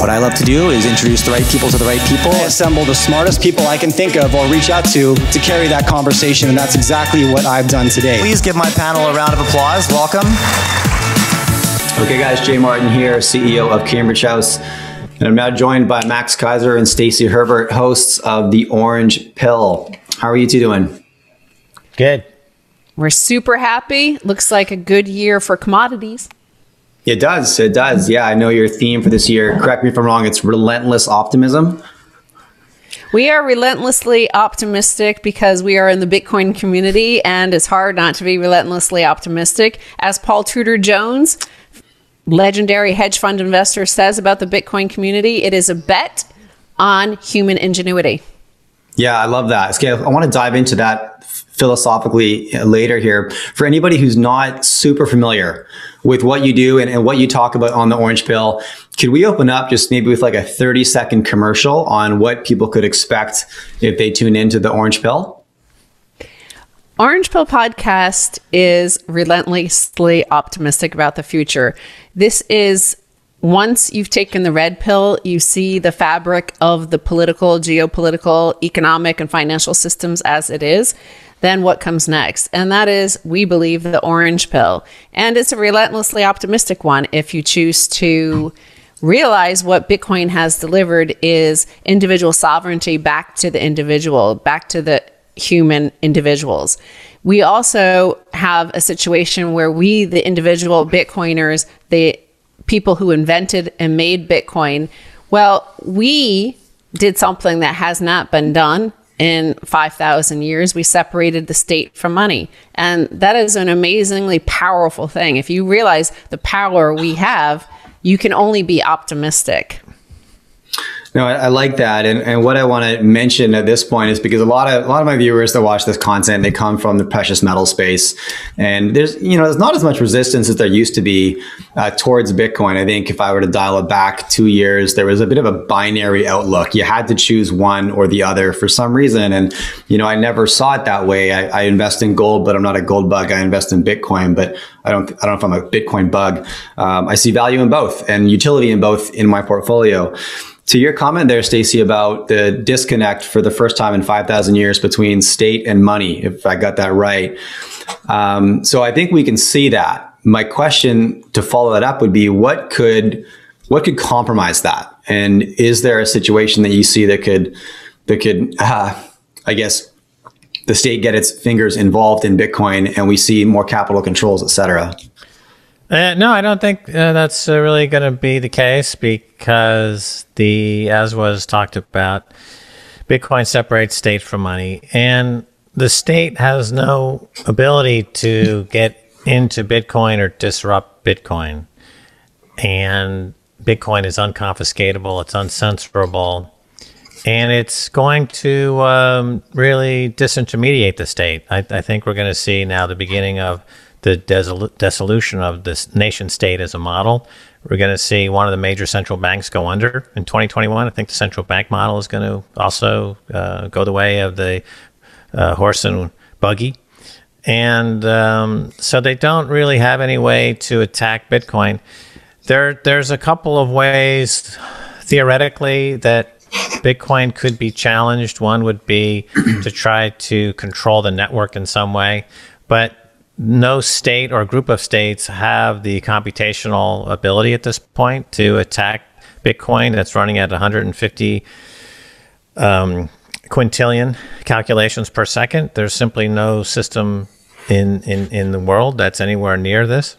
What I love to do is introduce the right people to the right people. I assemble the smartest people I can think of or reach out to to carry that conversation, and that's exactly what I've done today. Please give my panel a round of applause. Welcome. Okay, guys, Jay Martin here, CEO of Cambridge House. And I'm now joined by Max Keiser and Stacy Herbert, hosts of The Orange Pill. How are you two doing? Good. We're super happy. Looks like a good year for commodities. It does. It does. Yeah, I know your theme for this year. Correct me if I'm wrong. It's relentless optimism. We are relentlessly optimistic because we are in the Bitcoin community, and it's hard not to be relentlessly optimistic. As Paul Tudor Jones, legendary hedge fund investor, says about the Bitcoin community, it is a bet on human ingenuity. Yeah, I love that. Okay, I want to dive into that philosophically later here. For anybody who's not super familiar with what you do and, and what you talk about on the Orange Pill, could we open up just maybe with like a 30 second commercial on what people could expect if they tune into the Orange Pill? Orange Pill Podcast is relentlessly optimistic about the future. This is once you've taken the red pill, you see the fabric of the political, geopolitical, economic, and financial systems as it is. Then what comes next? And that is, we believe, the orange pill. And it's a relentlessly optimistic one if you choose to realize what Bitcoin has delivered is individual sovereignty back to the individual, back to the human individuals. We also have a situation where we, the individual Bitcoiners, the people who invented and made Bitcoin, well, we did something that has not been done in 5,000 years. We separated the state from money. And that is an amazingly powerful thing. If you realize the power we have, you can only be optimistic. No, I, I, like that, and, and what I want to mention at this point is because a lot of a lot of my viewers that watch this content they come from the precious metal space, and there's you know there's not as much resistance as there used to be uh, towards Bitcoin. I think if I were to dial it back two years, there was a bit of a binary outlook. You had to choose one or the other for some reason, and you know I never saw it that way. I, I invest in gold, but I'm not a gold bug. I invest in Bitcoin, but I don't I don't know if I'm a Bitcoin bug. Um, I see value in both and utility in both in my portfolio to your comment there, Stacy, about the disconnect for the first time in 5,000 years between state and money, if I got that right. Um, so I think we can see that. My question to follow that up would be what could what could compromise that? And is there a situation that you see that could that could uh, I guess the state get its fingers involved in Bitcoin and we see more capital controls, et cetera? Uh, no, I don't think uh, that's uh, really going to be the case because the, as was talked about, Bitcoin separates state from money, and the state has no ability to get into Bitcoin or disrupt Bitcoin. And Bitcoin is unconfiscatable, it's uncensorable, and it's going to um, really disintermediate the state. I, I think we're going to see now the beginning of the dissolution of this nation state as a model. We're going to see one of the major central banks go under in 2021. I think the central bank model is going to also uh, go the way of the uh, horse and buggy. And um, so they don't really have any way to attack Bitcoin. There, there's a couple of ways theoretically that Bitcoin could be challenged. One would be to try to control the network in some way. But no state or group of states have the computational ability at this point to attack Bitcoin that's running at 150 um, quintillion calculations per second. There's simply no system in, in, in the world that's anywhere near this.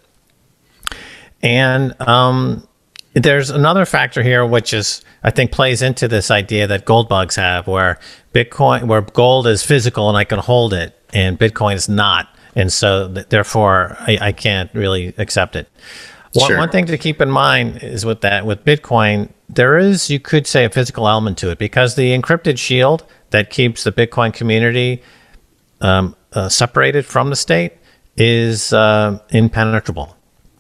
And um, there's another factor here, which is I think plays into this idea that gold bugs have, where Bitcoin, where gold is physical and I can hold it, and Bitcoin is not and so th- therefore I, I, can't really accept it. One, sure. one thing to keep in mind is with that with Bitcoin, there is you could say a physical element to it because the encrypted shield that keeps the Bitcoin community um, uh, separated from the state is uh, impenetrable.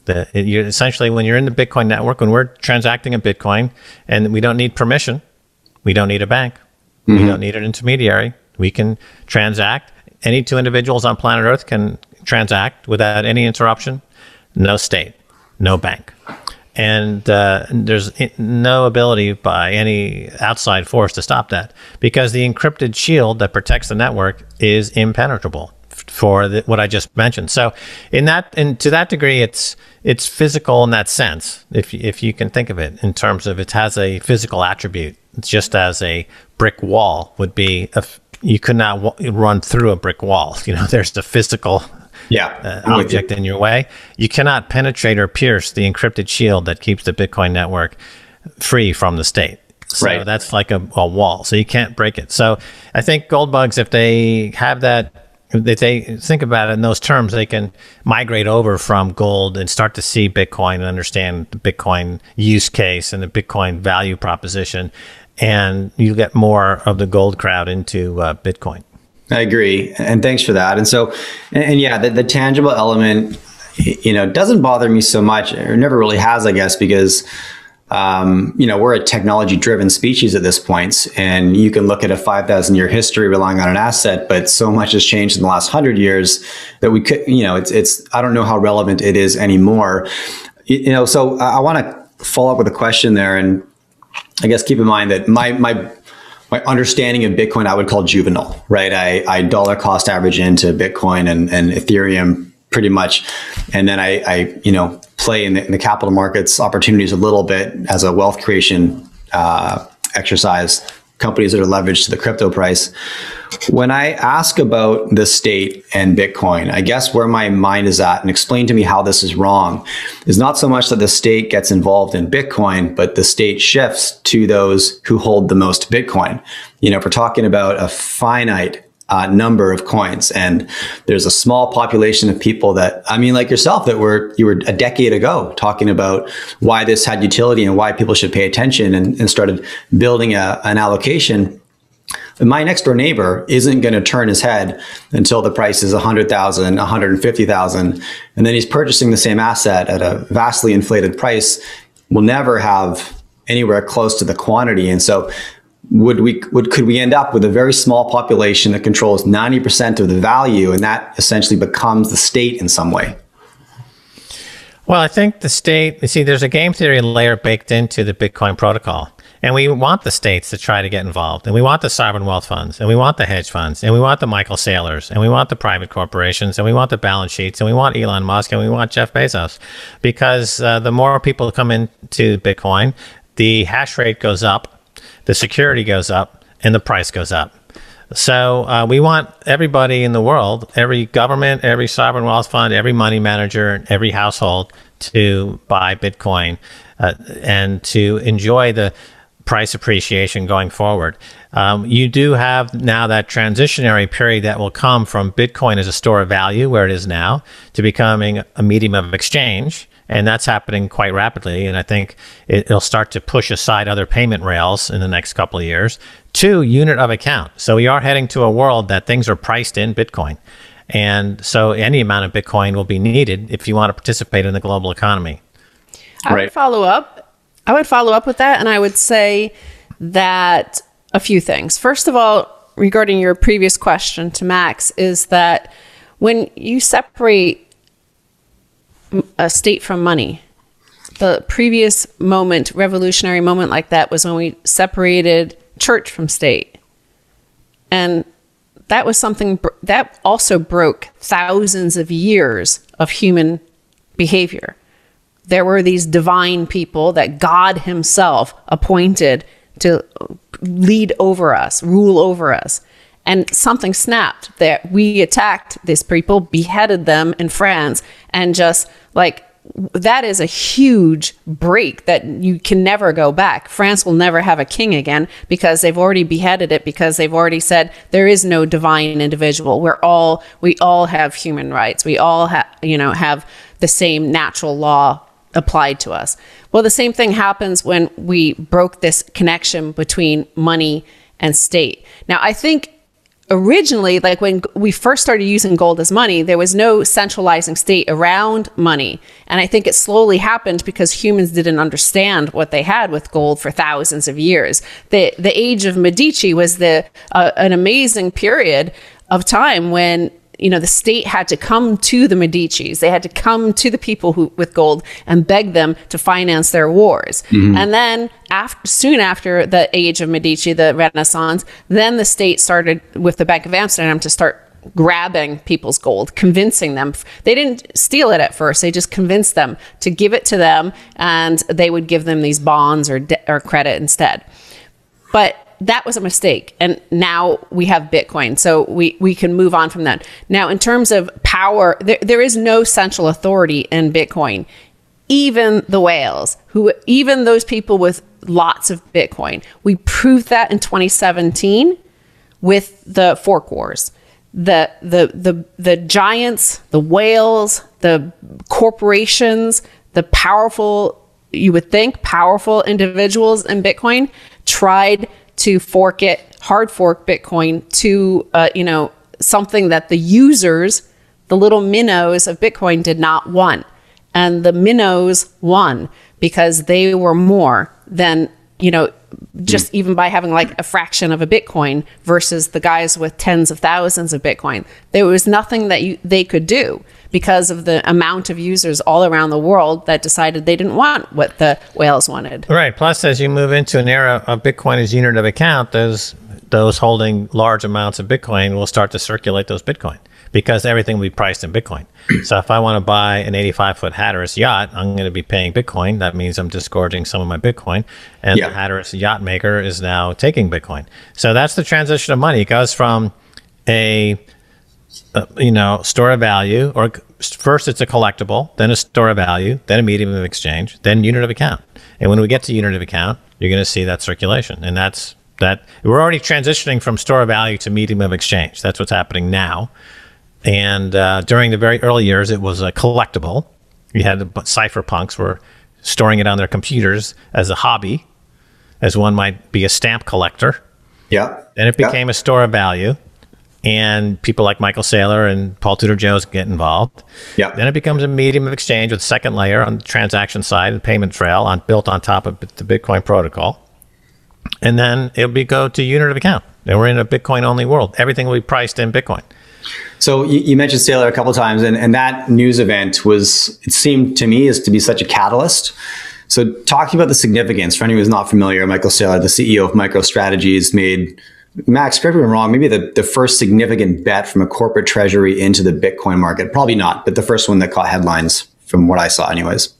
The, it, you're essentially when you're in the Bitcoin network, when we're transacting a Bitcoin, and we don't need permission, we don't need a bank, mm-hmm. we don't need an intermediary. We can transact any two individuals on planet Earth can transact without any interruption. No state, no bank. and uh, there's no ability by any outside force to stop that because the encrypted shield that protects the network is impenetrable for the, what I just mentioned. So, in that, and to that degree, it's it's physical in that sense, if if you can think of it in terms of it has a physical attribute, just as a brick wall would be. A, you could not w- run through a brick wall. You know, there's the physical yeah, uh, object in your way. You cannot penetrate or pierce the encrypted shield that keeps the Bitcoin network free from the state. So right. that's like a, a wall. So you can't break it. So I think gold bugs, if they have that if they think about it in those terms, they can migrate over from gold and start to see Bitcoin and understand the Bitcoin use case and the Bitcoin value proposition. And you get more of the gold crowd into uh, Bitcoin. I agree, and thanks for that. And so, and, and yeah, the, the, tangible element, you know, doesn't bother me so much, or never really has, I guess, because um, you know we're a technology-driven species at this point, and you can look at a five thousand year history relying on an asset, but so much has changed in the last hundred years that we could, you know, it's it's I don't know how relevant it is anymore. You, you know, so I, I want to follow up with a question there, and I guess keep in mind that my my my understanding of Bitcoin, I would call juvenile, right? I, I dollar cost average into Bitcoin and, and Ethereum pretty much. And then I, I you know, play in the, in the, capital markets opportunities a little bit as a wealth creation uh, exercise, companies that are leveraged to the crypto price. When I ask about the state and Bitcoin, I guess where my mind is at and explain to me how this is wrong is not so much that the state gets involved in Bitcoin, but the state shifts to those who hold the most Bitcoin. You know, if we're talking about a finite uh, number of coins. And there's a small population of people that, I mean, like yourself, that were, you were a decade ago talking about why this had utility and why people should pay attention and, and started building a, an allocation my next door neighbor isn't going to turn his head until the price is 100,000, 150,000, and then he's purchasing the same asset at a vastly inflated price. Will never have anywhere close to the quantity, and so would we would could we end up with a very small population that controls 90% of the value, and that essentially becomes the state in some way? Well, I think the state, you see, there's a game theory layer baked into the Bitcoin protocol. And we want the states to try to get involved. And we want the sovereign wealth funds. And we want the hedge funds. And we want the Michael Saylors. And we want the private corporations. And we want the balance sheets. And we want Elon Musk. And we want Jeff Bezos. Because uh, the more people come into Bitcoin, the hash rate goes up, the security goes up, and the price goes up. So uh, we want everybody in the world, every government, every sovereign wealth fund, every money manager, every household to buy Bitcoin uh, and to enjoy the price appreciation going forward. Um, you do have now that transitionary period that will come from Bitcoin as a store of value, where it is now, to becoming a medium of exchange. And that's happening quite rapidly. And I think it, will start to push aside other payment rails in the next couple of years to unit of account. So we are heading to a world that things are priced in Bitcoin. And so any amount of Bitcoin will be needed if you want to participate in the global economy. I right. would follow up I would follow up with that and I would say that a few things. First of all, regarding your previous question to Max, is that when you separate a state from money, the previous moment, revolutionary moment like that, was when we separated church from state. And that was something that also broke thousands of years of human behavior there were these divine people that God Himself appointed to lead over us, rule over us. And something snapped that we attacked these people, beheaded them in France, and just like that is a huge break that you can never go back. France will never have a king again because they've already beheaded it because they've already said there is no divine individual. We're all we all have human rights. We all have you know have the same natural law applied to us. Well, the same thing happens when we broke this connection between money and state. Now, I think originally, like when we first started using gold as money, there was no centralizing state around money. And I think it slowly happened because humans didn't understand what they had with gold for thousands of years. The, the age of Medici was the, uh, an amazing period of time when you know the state had to come to the Medici's. They had to come to the people who with gold and beg them to finance their wars. Mm-hmm. And then after, soon after the age of Medici, the Renaissance, then the state started with the Bank of Amsterdam to start grabbing people's gold, convincing them. They didn't steal it at first. They just convinced them to give it to them, and they would give them these bonds or de- or credit instead. But that was a mistake. And now we have Bitcoin. So we, we can move on from that. Now, in terms of power, there, there is no central authority in Bitcoin. Even the whales, who even those people with lots of Bitcoin, we proved that in 2017 with the fork wars. The the the the giants, the whales, the corporations, the powerful you would think powerful individuals in Bitcoin tried to fork it, hard fork Bitcoin to uh, you know something that the users, the little minnows of Bitcoin, did not want, and the minnows won because they were more than you know just even by having like a fraction of a bitcoin versus the guys with tens of thousands of bitcoin. There was nothing that you, they could do because of the amount of users all around the world that decided they didn't want what the whales wanted Right. Plus, as you move into an era of Bitcoin as unit of account, those those holding large amounts of Bitcoin will start to circulate those Bitcoin because everything will be priced in Bitcoin. so if I want to buy an 85 foot Hatteras yacht, I'm going to be paying Bitcoin. That means I'm disgorging some of my Bitcoin, and Yeah. the Hatteras yacht maker is now taking Bitcoin. So that's the transition of money. It goes from a uh, you know, store of value, or first it's a collectible, then a store of value, then a medium of exchange, then unit of account. And when we get to unit of account, you're going to see that circulation, and that's that. We're already transitioning from store of value to medium of exchange. That's what's happening now. And uh, during the very early years, it was a collectible. You had the cypherpunks were storing it on their computers as a hobby, as one might be a stamp collector. Yeah. Then it Yeah. became a store of value, and people like Michael Saylor and Paul Tudor Jones get involved. Yeah. Then it becomes a medium of exchange with second layer on the transaction side and payment trail on built on top of the Bitcoin protocol. And then it'll be go to unit of account. And we're in a Bitcoin only world. Everything will be priced in Bitcoin. So you, you mentioned Saylor a couple of times, and, and that news event was, it seemed to me, is to be such a catalyst. So talking about the significance, for anyone who's not familiar, Michael Saylor, the CEO of MicroStrategies, made, Max, correct me if I'm wrong, maybe the, the first significant bet from a corporate treasury into the Bitcoin market. Probably not, but the first one that caught headlines from what I saw anyways.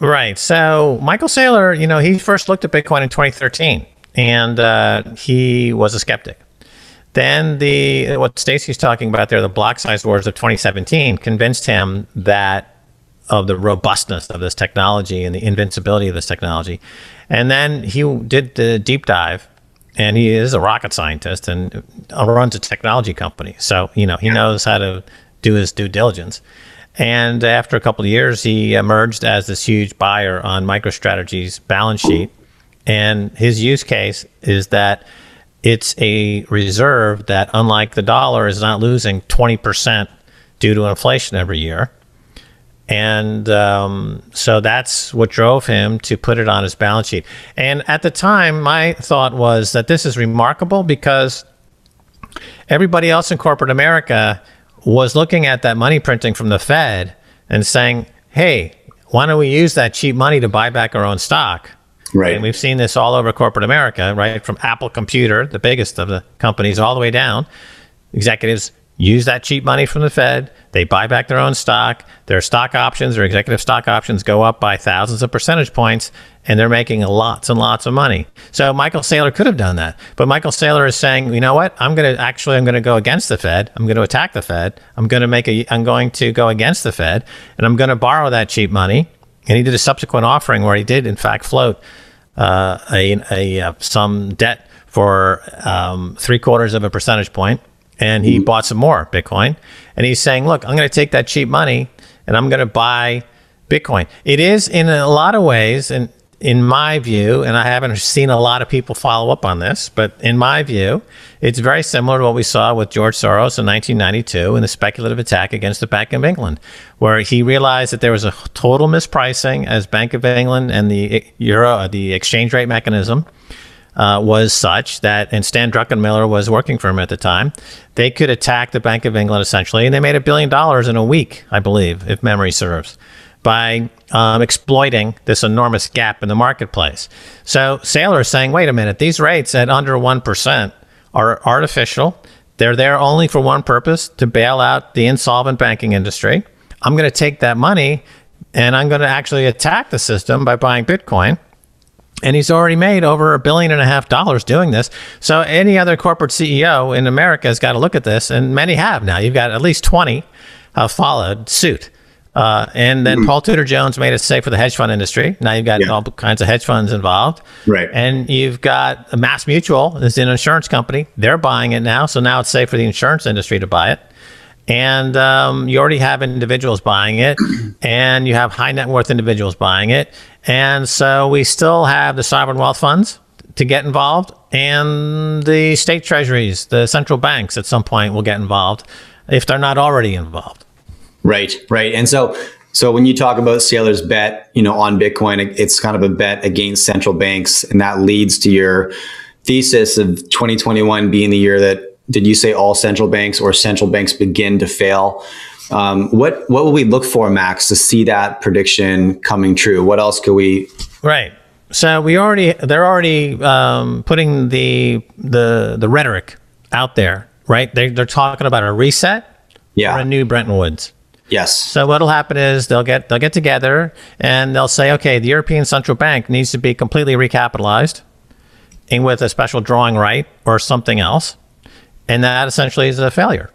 Right. So Michael Saylor, you know, he first looked at Bitcoin in 2013, and uh, he was a skeptic. Then the what Stacy's talking about there, the block size wars of 2017, convinced him that of the robustness of this technology and the invincibility of this technology. And then he did the deep dive, and he is a rocket scientist and runs a technology company. So you know he knows how to do his due diligence. And after a couple of years, he emerged as this huge buyer on MicroStrategy's balance sheet. And his use case is that it's a reserve that, unlike the dollar, is not losing 20% due to inflation every year. And um, so that's what drove him to put it on his balance sheet. And at the time, my thought was that this is remarkable because everybody else in corporate America was looking at that money printing from the Fed and saying, hey, why don't we use that cheap money to buy back our own stock? Right. And we've seen this all over corporate America, right? From Apple Computer, the biggest of the companies, all the way down. Executives use that cheap money from the Fed. They buy back their own stock. Their stock options, their executive stock options go up by thousands of percentage points, and they're making lots and lots of money. So Michael Saylor could have done that. But Michael Saylor is saying, you know what? I'm going to actually, I'm going to go against the Fed. I'm going to attack the Fed. I'm going to make a, I'm going to go against the Fed, and I'm going to borrow that cheap money. And he did a subsequent offering where he did, in fact, float uh, a, a uh, some debt for um, three quarters of a percentage point, and he bought some more Bitcoin. And he's saying, "Look, I'm going to take that cheap money and I'm going to buy Bitcoin." It is in a lot of ways, and in my view, and I haven't seen a lot of people follow up on this, but in my view, it's very similar to what we saw with George Soros in 1992 in the speculative attack against the Bank of England, where he realized that there was a total mispricing as Bank of England and the uh, euro, uh, the exchange rate mechanism, uh, was such that, and Stan Druckenmiller was working for him at the time, they could attack the Bank of England essentially, and they made a billion dollars in a week, I believe, if memory serves, by um, exploiting this enormous gap in the marketplace. So Saylor is saying, wait a minute, these rates at under 1% are artificial. They're there only for one purpose to bail out the insolvent banking industry. I'm going to take that money and I'm going to actually attack the system by buying Bitcoin. And he's already made over a billion and a half dollars doing this. So any other corporate CEO in America has got to look at this, and many have now. You've got at least 20 have followed suit. Uh, and then mm-hmm. Paul Tudor Jones made it safe for the hedge fund industry. Now you've got yeah. all kinds of hedge funds involved. Right. And you've got Mass Mutual is an insurance company. They're buying it now. So now it's safe for the insurance industry to buy it. And um, you already have individuals buying it, and you have high net worth individuals buying it. And so we still have the sovereign wealth funds to get involved, and the state treasuries, the central banks at some point will get involved if they're not already involved. Right, right. And so so when you talk about Saylor's bet, you know, on Bitcoin, it's kind of a bet against central banks, and that leads to your thesis of 2021 being the year that did you say all central banks or central banks begin to fail? Um, what what will we look for, Max, to see that prediction coming true? What else could we? Right. So we already they're already um, putting the the the rhetoric out there, right? They, they're talking about a reset yeah. or a new Bretton Woods. Yes. So what'll happen is they'll get they'll get together and they'll say, okay, the European Central Bank needs to be completely recapitalized, and with a special drawing right or something else, and that essentially is a failure.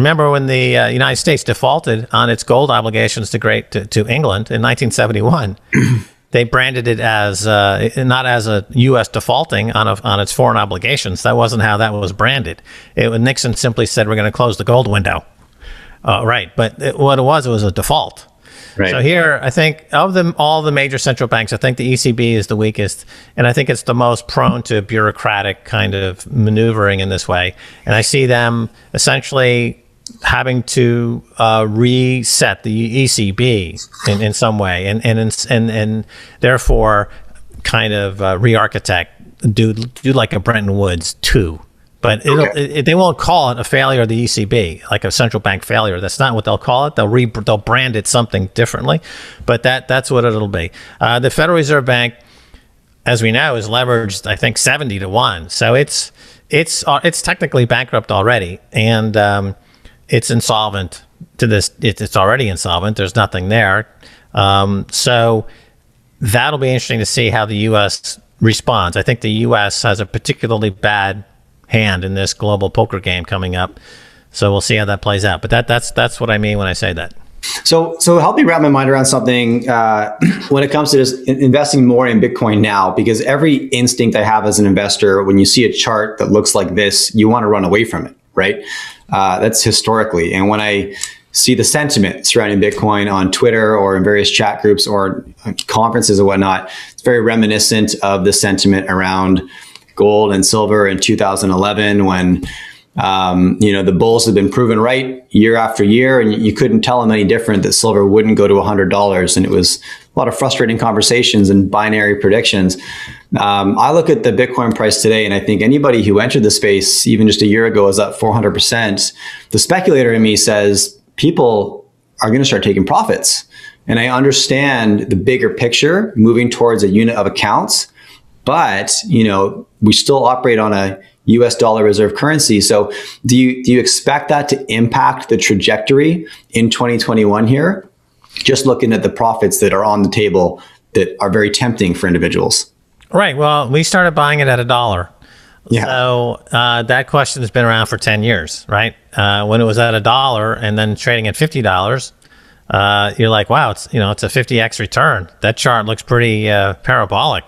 Remember when the uh, United States defaulted on its gold obligations to great to, to England in 1971? they branded it as uh, not as a U.S. defaulting on a, on its foreign obligations. That wasn't how that was branded. It, Nixon simply said, "We're going to close the gold window." Uh, right, but it, what it was, it was a default. Right. So here, I think of them all the major central banks, I think the ECB is the weakest, and I think it's the most prone to bureaucratic kind of maneuvering in this way. And I see them essentially having to uh, reset the ECB in, in some way, and and and and therefore kind of uh, re-architect do do like a Bretton Woods two but okay. it, they won't call it a failure of the ECB, like a central bank failure. That's not what they'll call it. They'll re, they'll brand it something differently, but that that's what it'll be. Uh, the Federal Reserve Bank, as we know, is leveraged I think seventy to one. So it's it's uh, it's technically bankrupt already, and um, it's insolvent. To this, it, it's already insolvent. There's nothing there. Um, so that'll be interesting to see how the U.S. responds. I think the U.S. has a particularly bad hand in this global poker game coming up. So we'll see how that plays out. But that that's that's what I mean when I say that. So, so help me wrap my mind around something uh, when it comes to just investing more in Bitcoin now, because every instinct I have as an investor, when you see a chart that looks like this, you want to run away from it, right? Uh, that's historically. And when I see the sentiment surrounding Bitcoin on Twitter or in various chat groups or conferences or whatnot, it's very reminiscent of the sentiment around gold and silver in 2011 when um, you know the bulls have been proven right year after year, and you couldn't tell them any different that silver wouldn't go to $100, and it was a lot of frustrating conversations and binary predictions. Um, I look at the Bitcoin price today, and I think anybody who entered the space even just a year ago is up 400%. The speculator in me says people are going to start taking profits. And I understand the bigger picture moving towards a unit of accounts but you know we still operate on a US dollar reserve currency. So do you do you expect that to impact the trajectory in 2021 here? Just looking at the profits that are on the table that are very tempting for individuals. Right. Well, we started buying it at a dollar. Yeah. So uh, that question has been around for 10 years, right? Uh, when it was at a dollar and then trading at $50, uh, you're like, wow, it's, you know, it's a 50x return. That chart looks pretty uh, parabolic.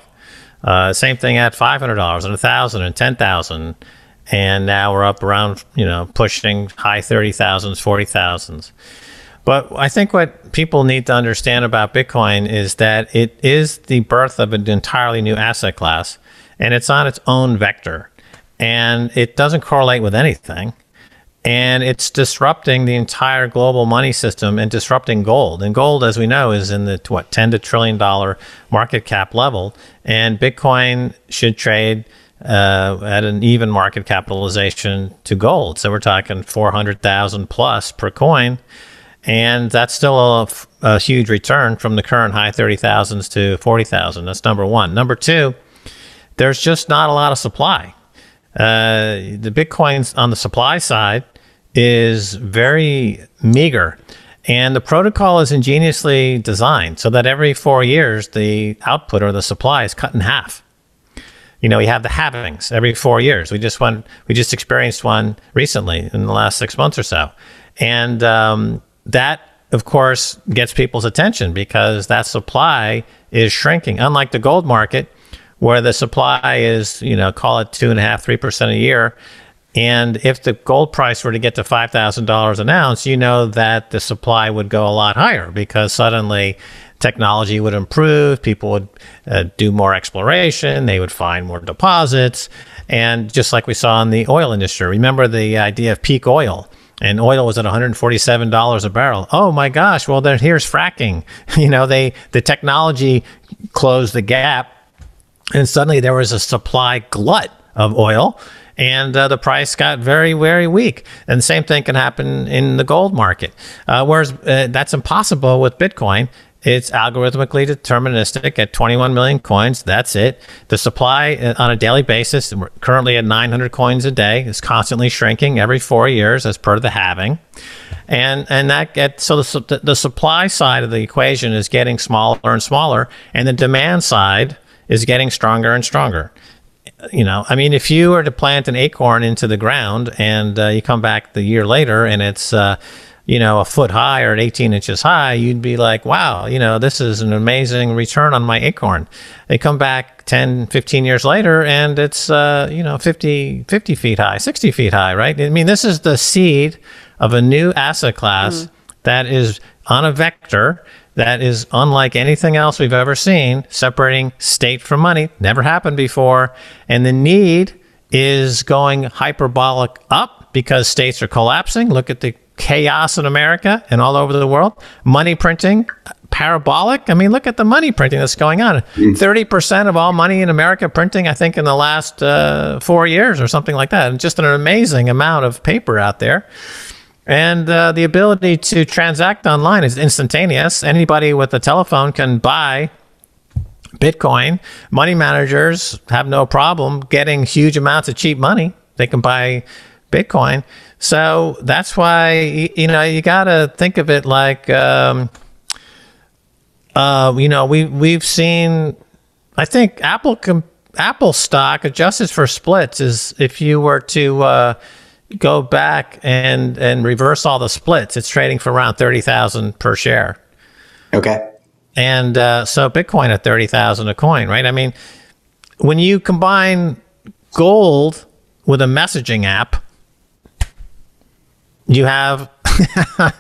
Uh, same thing at five hundred dollars and a thousand and ten thousand, and now we're up around you know pushing high thirty thousands, forty thousands. But I think what people need to understand about Bitcoin is that it is the birth of an entirely new asset class, and it's on its own vector, and it doesn't correlate with anything. and it's disrupting the entire global money system and disrupting gold. And gold, as we know, is in the what ten to trillion dollar market cap level, and Bitcoin should trade uh, at an even market capitalization to gold. So we're talking four hundred thousand plus per coin, and that's still a, a huge return from the current high thirty thousands to forty thousand. That's number one. Number two, there's just not a lot of supply. Uh, the Bitcoins on the supply side is very meager. And the protocol is ingeniously designed so that every four years, the output or the supply is cut in half. You know, we have the halvings every four years. We just went, we just experienced one recently in the last six months or so, and um, that, of course, gets people's attention because that supply is shrinking. Unlike the gold market, where the supply is, you know, call it two and a half, three percent a year, and if the gold price were to get to $5,000 an ounce, you know that the supply would go a lot higher because suddenly technology would improve, people would uh, do more exploration, they would find more deposits. And just like we saw in the oil industry, remember the idea of peak oil? And oil was at $147 a barrel. Oh my gosh! Well, then here's fracking. You know, they the technology closed the gap, and suddenly there was a supply glut of oil, and uh, the price got very, very weak. And the same thing can happen in the gold market. Uh, whereas uh, that's impossible with Bitcoin. It's algorithmically deterministic at 21 million coins. That's it. The supply uh, on a daily basis, we're currently at 900 coins a day, is constantly shrinking every four years as per the halving. And, and that gets so the, the supply side of the equation is getting smaller and smaller, and the demand side is getting stronger and stronger you know, I mean, if you were to plant an acorn into the ground and uh, you come back the year later and it's, uh, you know, a foot high or 18 inches high, you'd be like, wow, you know, this is an amazing return on my acorn. They come back 10, 15 years later and it's, uh, you know, 50, 50 feet high, 60 feet high, right? I mean, this is the seed of a new asset class mm. that is on a vector that is unlike anything else we've ever seen, separating state from money. Never happened before. And the need is going hyperbolic up because states are collapsing. Look at the chaos in America and all over the world. Money printing, parabolic. I mean, look at the money printing that's going on. 30% of all money in America printing, I think, in the last uh, four years or something like that. And just an amazing amount of paper out there. And uh, the ability to transact online is instantaneous. Anybody with a telephone can buy Bitcoin. Money managers have no problem getting huge amounts of cheap money. They can buy Bitcoin. So that's why, you know, you got to think of it like, um, uh, you know, we, we've seen, I think Apple, Apple stock adjusted for splits is if you were to, uh, go back and and reverse all the splits, it's trading for around thirty thousand per share. Okay. And uh, so Bitcoin at thirty thousand a coin, right? I mean, when you combine gold with a messaging app, you have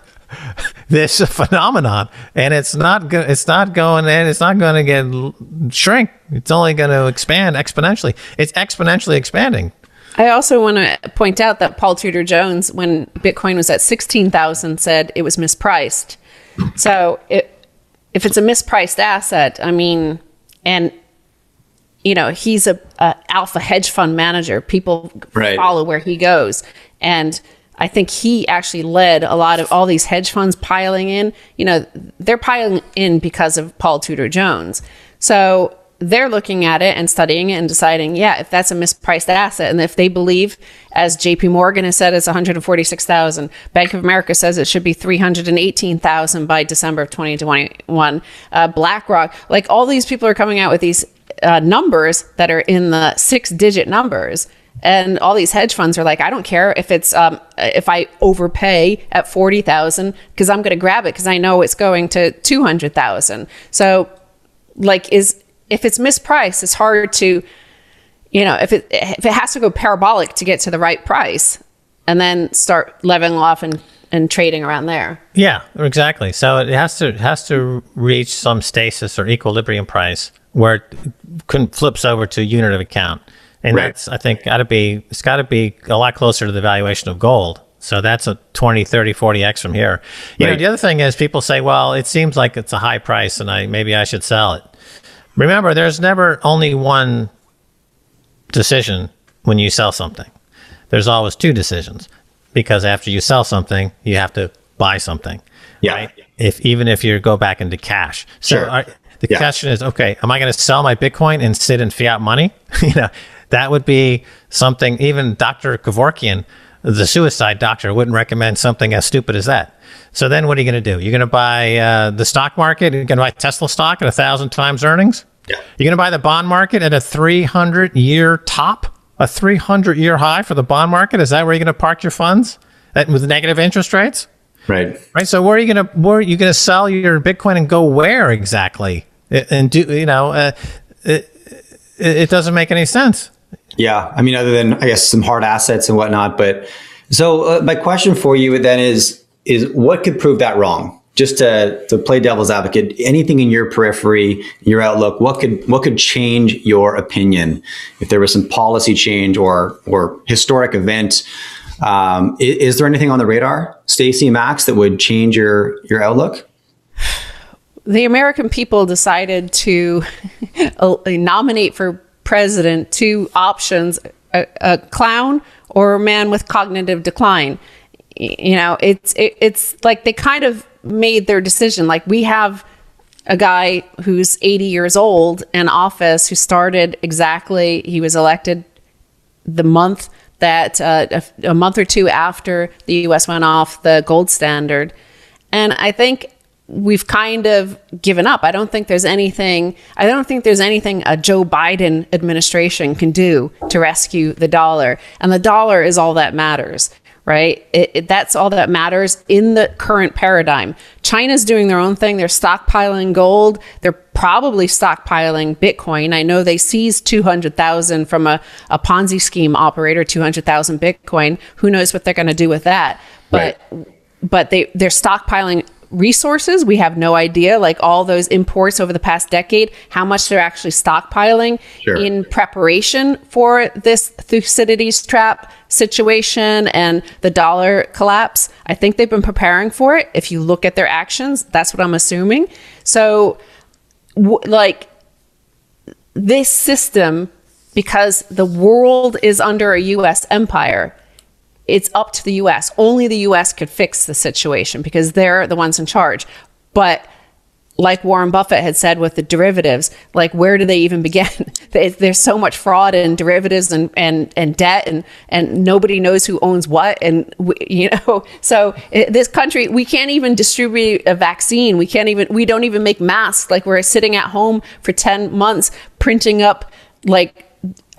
this phenomenon, and it's not go- it's not going and it's not going to get shrink. It's only going to expand exponentially. It's exponentially expanding. I also want to point out that Paul Tudor Jones, when Bitcoin was at 16,000, said it was mispriced. So it, if it's a mispriced asset, I mean, and you know, he's a, a alpha hedge fund manager. People right. follow where he goes. And I think he actually led a lot of all these hedge funds piling in. You know, they're piling in because of Paul Tudor Jones. So they're looking at it and studying it and deciding, yeah, if that's a mispriced asset, and if they believe, as J.P. Morgan has said, it's 146,000, Bank of America says it should be 318,000 by December of 2021, uh, BlackRock, like all these people are coming out with these uh, numbers that are in the six-digit numbers. And all these hedge funds are like, I don't care if it's um, if I overpay at forty thousand because I'm going to grab it because I know it's going to two hundred thousand. So, like, is if it's mispriced, it's hard to, you know, if it if it has to go parabolic to get to the right price, and then start leveling off and and trading around there. Yeah, exactly. So it has to it has to reach some stasis or equilibrium price where it flips over to unit of account, and right. that's I think got to be it's got to be a lot closer to the valuation of gold So that's a 20, 30, 40x from here. You know, the other thing is people say, well, it seems like it's a high price and I maybe I should sell it. Remember, there's never only one decision when you sell something. There's always two decisions because after you sell something, you have to buy something. Yeah. If even if you go back into cash. So Sure. are, the Yeah. question is, okay, am I going to sell my Bitcoin and sit in fiat money? you know, that would be something. Even Dr. Kevorkian, the suicide doctor, wouldn't recommend something as stupid as that. So then, what are you going to do? You're going to buy uh, the stock market. And you're going to buy Tesla stock at a thousand times earnings. Yeah. You're going to buy the bond market at a 300 year top, a 300 year high for the bond market. Is that where you're going to park your funds at, with negative interest rates? Right. Right. So where are you going to where are you going to sell your Bitcoin and go where exactly? And do you know? Uh, it it doesn't make any sense. Yeah, I mean, other than I guess some hard assets and whatnot. But so uh, my question for you then is is what could prove that wrong? Just to to play devil's advocate, anything in your periphery, your outlook, what could what could change your opinion if there was some policy change or or historic event? Um, is, is there anything on the radar, Stacy Max, that would change your your outlook? the American people decided to uh, nominate for president two options a, a clown or a man with cognitive decline. You know, it's it, it's like they kind of made their decision. Like we have a guy who's 80 years old in office who started exactly, he was elected the month that uh, a, a month or two after the US went off the gold standard. And I think we've kind of given up. I don't think there's anything I don't think there's anything a Joe Biden administration can do to rescue the dollar. And the dollar is all that matters, right? It, it, that's all that matters in the current paradigm. China's doing their own thing. They're stockpiling gold. They're probably stockpiling Bitcoin. I know they seized 200,000 from a, a Ponzi scheme operator, 200,000 Bitcoin. Who knows what they're going to do with that? But but they they're stockpiling resources. We have no idea like all those imports over the past decade how much they're actually stockpiling Sure. in preparation for this thucydides trap situation and the dollar collapse. I think they've been preparing for it. If you look at their actions that's what i'm assuming. So w- like this system because the world is under a US empire it's up to the US only the US could fix the situation because they're the ones in charge but like Warren Buffett had said with the derivatives, like where do they even begin? There's so much fraud in derivatives and, and, and debt, and, and nobody knows who owns what. And we, you know, so this country, we can't even distribute a vaccine. We can't even, we don't even make masks. Like we're sitting at home for 10 months printing up like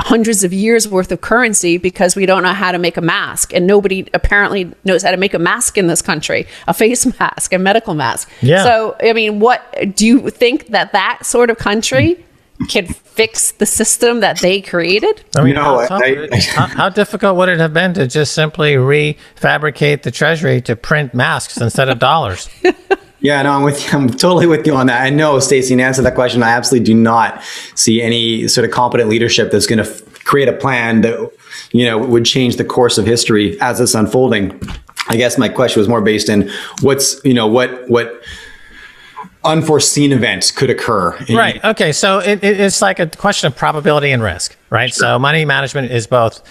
hundreds of years worth of currency because we don't know how to make a mask and nobody apparently knows how to make a mask in this country a face mask a medical mask Yeah. so i mean what do you think that that sort of country can fix the system that they created I mean, No, how, I- tough I- would how, how difficult would it have been to just simply refabricate the treasury to print masks instead of dollars? Yeah, no, I'm with you. I'm totally with you on that. I know, Stacy, in answer to that question, I absolutely do not see any sort of competent leadership that's going to f- create a plan that, you know, would change the course of history as it's unfolding. I guess my question was more based in what's, you know, what, what unforeseen events could occur. in- Right. Okay. So it, it, it's like a question of probability and risk, right? So money management is both.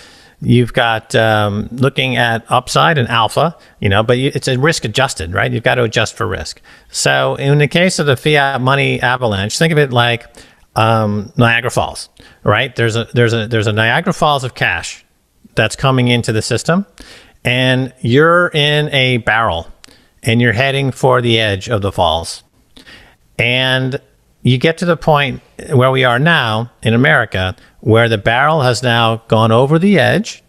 You've got um, looking at upside and alpha, you know, but it's a risk adjusted, right? You've got to adjust for risk. So in the case of the fiat money avalanche, think of it like um, Niagara Falls, right? There's a there's a there's a Niagara Falls of cash that's coming into the system, and you're in a barrel, and you're heading for the edge of the falls and you get to the point where we are now in America, where the barrel has now gone over the edge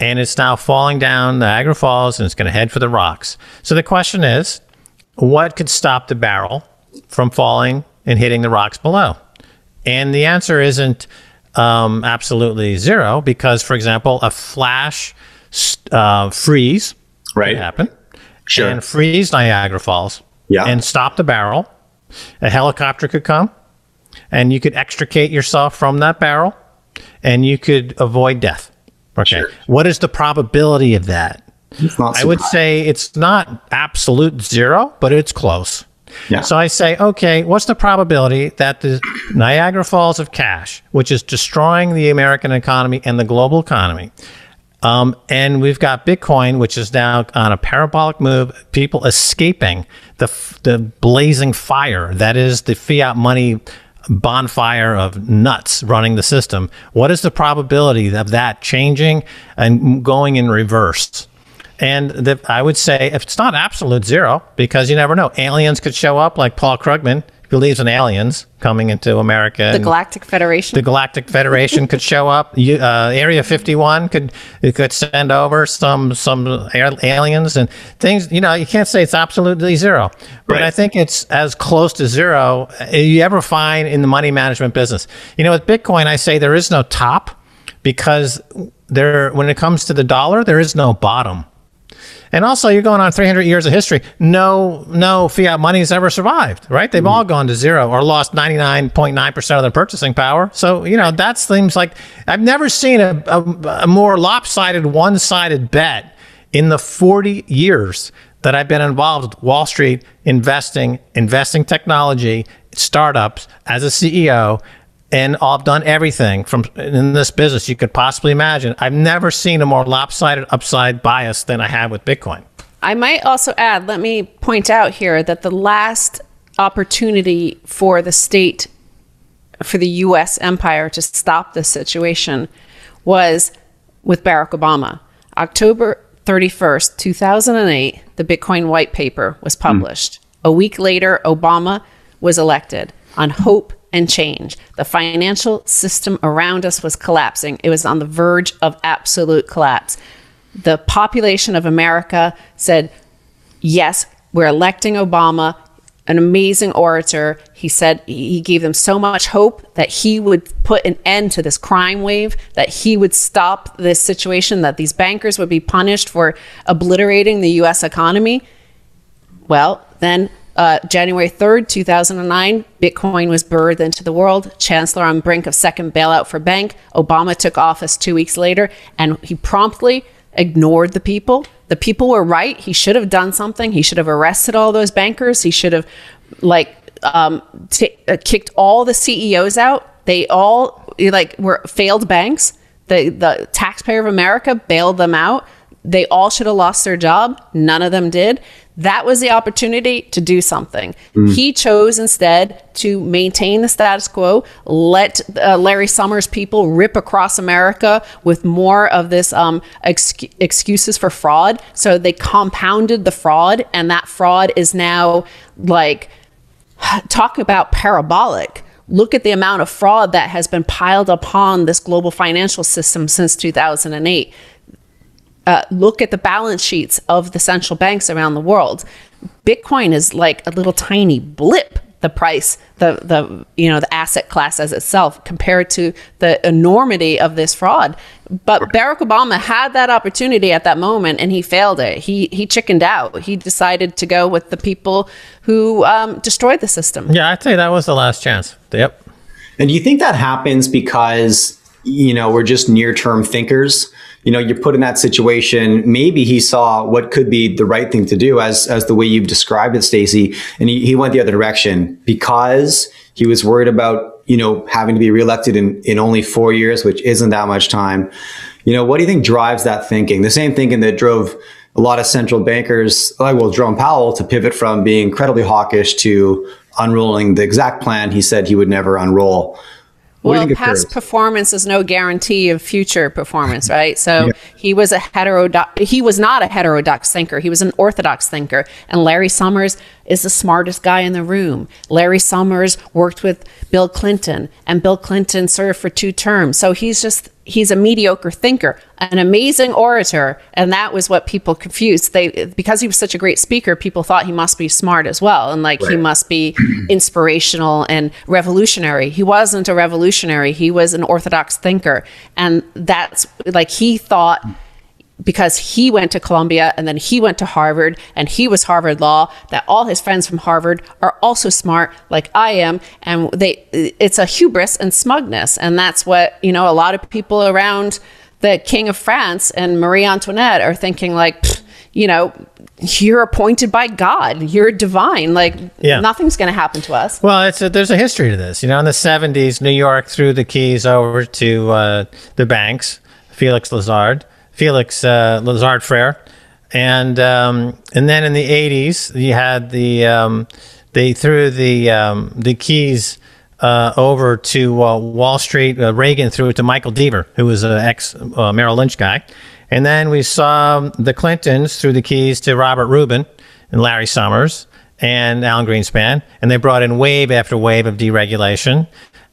and it's now falling down Niagara Falls and it's going to head for the rocks. So the question is what could stop the barrel from falling and hitting the rocks below? And the answer isn't um, absolutely zero because, for example, a flash uh, freeze Right. could happen Sure. and freeze Niagara Falls Yeah. and stop the barrel. A helicopter could come and you could extricate yourself from that barrel and you could avoid death. Okay. Sure. What is the probability of that? I would say it's not absolute zero, but it's close. Yeah. So I say, okay, what's the probability that the Niagara Falls of cash, which is destroying the American economy and the global economy, um, and we've got Bitcoin, which is now on a parabolic move, people escaping the, the blazing fire that is the fiat money bonfire of nuts running the system. What is the probability of that changing and going in reverse? And the, I would say if it's not absolute zero, because you never know, aliens could show up like Paul Krugman believes in aliens coming into America. The Galactic Federation. The Galactic Federation could show up. You, uh, Area 51 could could send over some some aliens and things. You know, you can't say it's absolutely zero, but right. I think it's as close to zero you ever find in the money management business. You know, with Bitcoin, I say there is no top because there when it comes to the dollar, there is no bottom. And also, you're going on 300 years of history. No, no fiat money has ever survived, right? They've mm. all gone to zero or lost 99.9% of their purchasing power. So, you know, that seems like I've never seen a, a, a more lopsided, one sided bet in the 40 years that I've been involved with Wall Street investing, investing technology, startups as a CEO and I've done everything from in this business you could possibly imagine. I've never seen a more lopsided upside bias than I have with Bitcoin. I might also add, let me point out here that the last opportunity for the state, for the US empire to stop this situation was with Barack Obama. October 31st, 2008, the Bitcoin white paper was published. Mm. A week later, Obama was elected on hope and change. The financial system around us was collapsing. It was on the verge of absolute collapse. The population of America said, Yes, we're electing Obama, an amazing orator. He said he gave them so much hope that he would put an end to this crime wave, that he would stop this situation, that these bankers would be punished for obliterating the US economy. Well, then uh, January 3rd, 2009, Bitcoin was birthed into the world. Chancellor on brink of second bailout for bank. Obama took office two weeks later, and he promptly ignored the people. The people were right. He should have done something. He should have arrested all those bankers. He should have, like, um, t- uh, kicked all the CEOs out. They all like were failed banks. The the taxpayer of America bailed them out. They all should have lost their job. None of them did. That was the opportunity to do something. Mm. He chose instead to maintain the status quo, let uh, Larry Summers people rip across America with more of this um, ex- excuses for fraud. So they compounded the fraud, and that fraud is now like, talk about parabolic look at the amount of fraud that has been piled upon this global financial system since 2008 uh, look at the balance sheets of the central banks around the world. Bitcoin is like a little tiny blip the price the the you know the asset class as itself compared to the enormity of this fraud. But Barack Obama had that opportunity at that moment and he failed it. He he chickened out. He decided to go with the people who um, destroyed the system. Yeah I'd say that was the last chance. Yep. And do you think that happens because you know we're just near term thinkers you know, you're put in that situation. Maybe he saw what could be the right thing to do as, as the way you've described it, Stacy. And he, he went the other direction because he was worried about, you know, having to be reelected in, in only four years, which isn't that much time. You know, what do you think drives that thinking? The same thinking that drove a lot of central bankers, like well, Jerome Powell, to pivot from being incredibly hawkish to unrolling the exact plan he said he would never unroll. Well, past performance is no guarantee of future performance, right? So yeah. he was a heterodox. He was not a heterodox thinker. He was an orthodox thinker. And Larry Summers is the smartest guy in the room. Larry Summers worked with Bill Clinton, and Bill Clinton served for two terms. So he's just he's a mediocre thinker, an amazing orator, and that was what people confused. They because he was such a great speaker, people thought he must be smart as well, and like right. he must be inspirational and revolutionary. He wasn't a revolutionary; he was an orthodox thinker, and that's like he thought because he went to Columbia and then he went to Harvard and he was Harvard Law, that all his friends from Harvard are also smart like I am. And they, it's a hubris and smugness. And that's what, you know, a lot of people around the King of France and Marie Antoinette are thinking like, you know, you're appointed by God. You're divine. Like Yeah. nothing's going to happen to us. Well, it's a, there's a history to this. You know, in the 70s, New York threw the keys over to uh, the banks, Felix Lazard, Felix uh, Lazard Frere, and um, and then in the 80s, you had the um, they threw the um, the keys. Uh, over to uh, Wall Street, uh, Reagan threw it to Michael Deaver, who was an ex uh, Merrill Lynch guy, and then we saw the Clintons threw the keys to Robert Rubin and Larry Summers, and Alan Greenspan, and they brought in wave after wave of deregulation.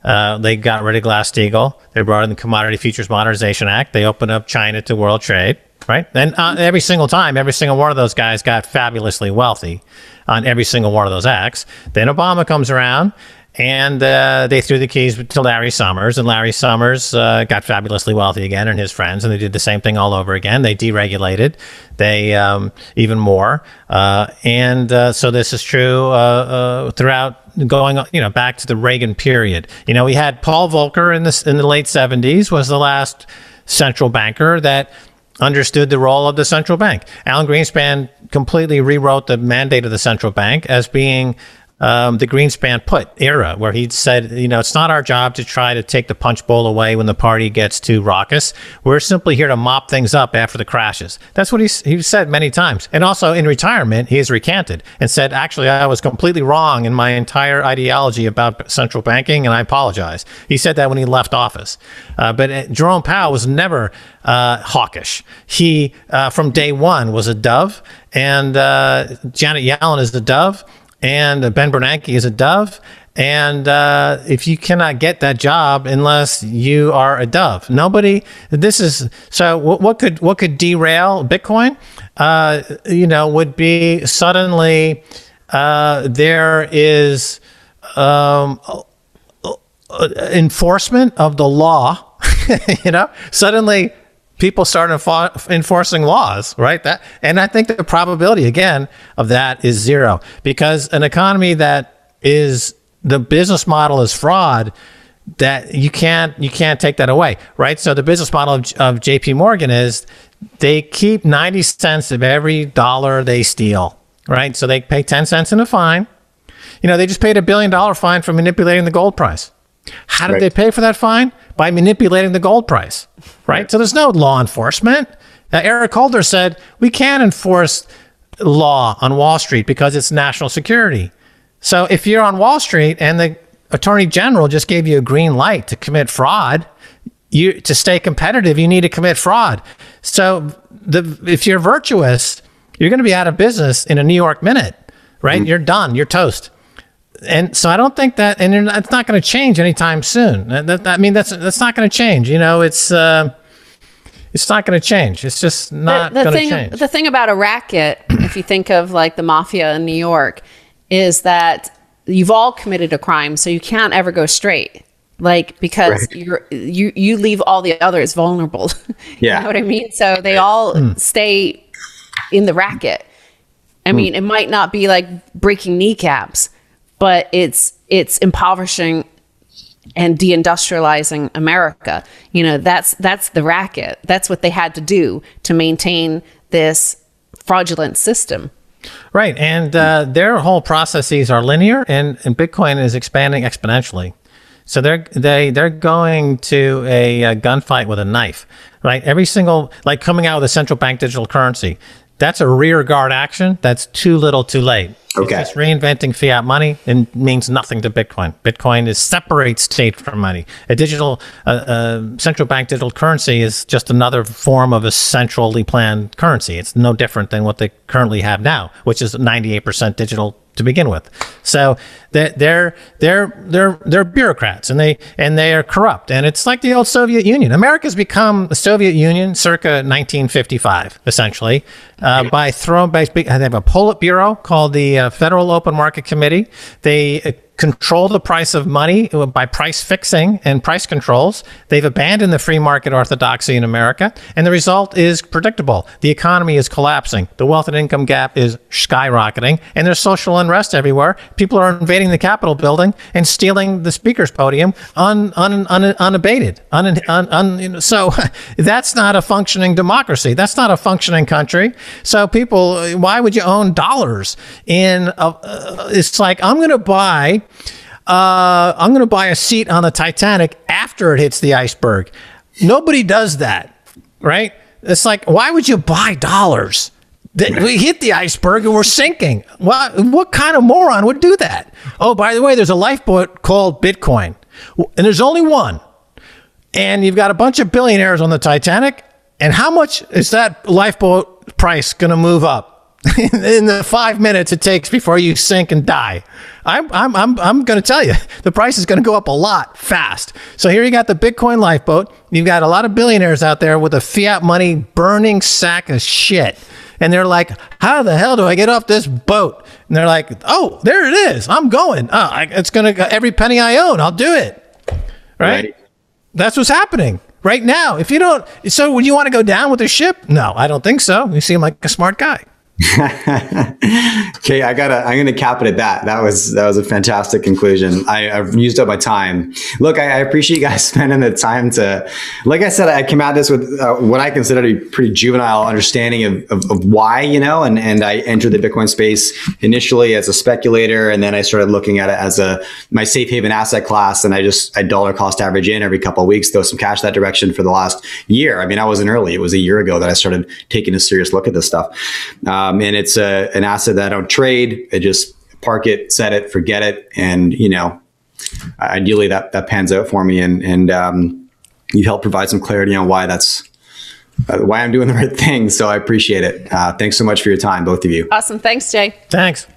Uh, they got rid of Glass Steagall. They brought in the Commodity Futures Modernization Act. They opened up China to world trade, right? And uh, every single time, every single one of those guys got fabulously wealthy on every single one of those acts. Then Obama comes around. And uh, they threw the keys to Larry Summers, and Larry Summers uh, got fabulously wealthy again, and his friends, and they did the same thing all over again. They deregulated, they um, even more, uh, and uh, so this is true uh, uh, throughout going, you know, back to the Reagan period. You know, we had Paul Volcker in this in the late '70s was the last central banker that understood the role of the central bank. Alan Greenspan completely rewrote the mandate of the central bank as being um, the Greenspan put era, where he said, you know, it's not our job to try to take the punch bowl away when the party gets too raucous. We're simply here to mop things up after the crashes. That's what he, he said many times. And also in retirement, he has recanted and said, actually, I was completely wrong in my entire ideology about central banking, and I apologize. He said that when he left office. Uh, but uh, Jerome Powell was never uh, hawkish. He, uh, from day one, was a dove, and uh, Janet Yellen is the dove and Ben Bernanke is a dove. And uh, if you cannot get that job unless you are a dove, nobody. This is so. What, could what could derail Bitcoin? Uh, you know, would be suddenly uh, there is um, enforcement of the law. you know, suddenly people start enfo- enforcing laws, right? That, and I think the probability again of that is zero because an economy that is the business model is fraud that you can't you can't take that away, right? So the business model of, of J.P. Morgan is they keep ninety cents of every dollar they steal, right? So they pay ten cents in a fine. You know, they just paid a billion dollar fine for manipulating the gold price. How did Right. they pay for that fine? By manipulating the gold price, right? So there's no law enforcement. Uh, Eric Holder said we can't enforce law on Wall Street because it's national security. So if you're on Wall Street and the attorney general just gave you a green light to commit fraud, you to stay competitive, you need to commit fraud. So the if you're virtuous, you're going to be out of business in a New York minute, right? You're done. You're toast and so I don't think that, and it's not going to change anytime soon. That, that- I mean, that's that's not going to change. You know, it's uh, it's not going to change. It's just not the, the going to thing change. the thing about a racket if you think of like the mafia in new york is that you've all committed a crime so you can't ever go straight like because you're you you leave all the others vulnerable Yeah. you know what i mean so they all Hmm. stay in the racket i mean it might not be like breaking kneecaps but it's it's impoverishing and deindustrializing America. You know, that's that's the racket. That's what they had to do to maintain this fraudulent system. Right, and uh, their whole processes are linear, and, and Bitcoin is expanding exponentially. So they're they they're going to a, a gunfight with a knife, right? Every single like coming out with a central bank digital currency, that's a rear guard action. That's too little, too late. Okay. It's just reinventing fiat money and means nothing to Bitcoin. Bitcoin is separates state from money. A digital uh, uh, central bank digital currency is just another form of a centrally planned currency. It's no different than what they currently have now, which is 98% digital to begin with. So they're they're they're they're they're bureaucrats and they and they are corrupt. And it's like the old Soviet Union. America's become the Soviet Union circa 1955, essentially, uh, by throwing by they have a Politburo called the uh, Federal Open Market Committee. They uh, control the price of money by price fixing and price controls. They've abandoned the free market orthodoxy in America, and the result is predictable. The economy is collapsing. The wealth and income gap is skyrocketing, and there's social unrest everywhere. People are invading the Capitol building and stealing the speaker's podium un, un, un, unabated. Un, un, so that's not a functioning democracy. That's not a functioning country. So people, why would you own dollars in? A, uh, it's like I'm going to buy. Uh, I'm going to buy a seat on the Titanic after it hits the iceberg. Nobody does that, right? It's like, why would you buy dollars? We hit the iceberg and we're sinking. What, what kind of moron would do that? Oh, by the way, there's a lifeboat called Bitcoin, and there's only one. And you've got a bunch of billionaires on the Titanic. And how much is that lifeboat price going to move up? in the five minutes it takes before you sink and die. I'm, I'm, I'm, I'm going to tell you, the price is going to go up a lot fast. So here you got the Bitcoin lifeboat. You've got a lot of billionaires out there with a fiat money burning sack of shit. And they're like, how the hell do I get off this boat? And they're like, oh, there it is. I'm going. Oh, it's going to, every penny I own, I'll do it. Right? right? That's what's happening right now. If you don't, so would you want to go down with the ship? No, I don't think so. You seem like a smart guy. okay, I gotta. I'm gonna cap it at that. That was that was a fantastic conclusion. I, have used up my time. Look, I, I, appreciate you guys spending the time to. Like I said, I came at this with uh, what I consider to be pretty juvenile understanding of, of, of, why, you know, and and I entered the Bitcoin space initially as a speculator, and then I started looking at it as a my safe haven asset class, and I just I dollar cost average in every couple of weeks, throw some cash that direction for the last year. I mean, I wasn't early. It was a year ago that I started taking a serious look at this stuff. Um, um, and it's a, an asset that I don't trade. I just park it, set it, forget it. And, you know, ideally that, that pans out for me. And, and, um, you help provide some clarity on why that's, uh, why I'm doing the right thing. So I appreciate it. Uh, thanks so much for your time, both of you. Awesome. Thanks, Jay. Thanks.